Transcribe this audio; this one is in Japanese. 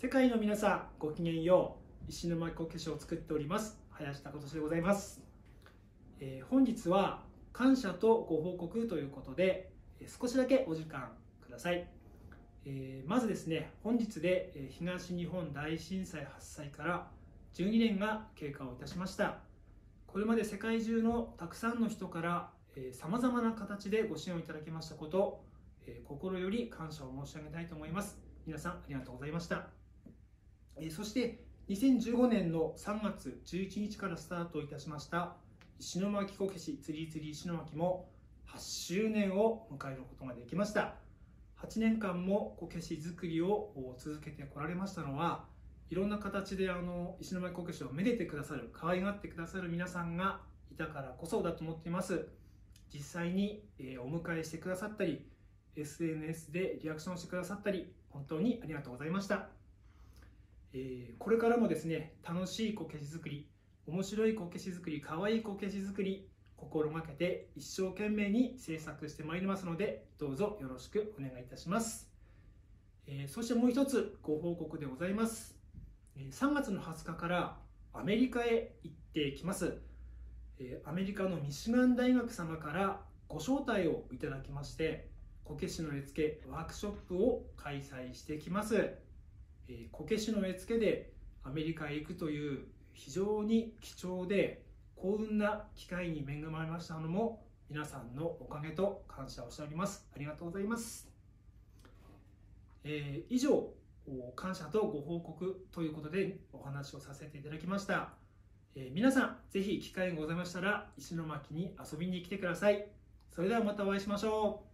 世界の皆さんごきげんよう。石巻こけしを作っております。林孝俊でございます、えー、本日は感謝とご報告ということで少しだけお時間ください、えー、まずですね本日で東日本大震災発災から12年が経過をいたしました。これまで世界中のたくさんの人からさまざまな形でご支援をいただきましたこと、えー、心より感謝を申し上げたいと思います。皆さんありがとうございました。えそして2015年の3月11日からスタートいたしました石巻こけし釣り釣り石巻も8周年を迎えることができました。8年間もこけし作りを続けてこられましたのはいろんな形であの石巻こけしをめでてくださる可愛がってくださる皆さんがいたからこそだと思っています。実際に、お迎えしてくださったり SNS でリアクションしてくださったり本当にありがとうございました。えー、これからもですね楽しいこけし作り面白いこけし作りかわいいこけし作り心がけて一生懸命に制作してまいりますのでどうぞよろしくお願いいたします、えー、そしてもう一つご報告でございます。3月の20日からアメリカへ行ってきます。アメリカのミシガン大学様からご招待をいただきましてこけしの絵付けワークショップを開催してきます。えこけしの絵付けでアメリカへ行くという非常に貴重で幸運な機会に恵まれましたのも皆さんのおかげと感謝をしております。ありがとうございます、えー、以上感謝とご報告ということでお話をさせていただきました、えー、皆さんぜひ機会がございましたら石巻に遊びに来てください。それではまたお会いしましょう。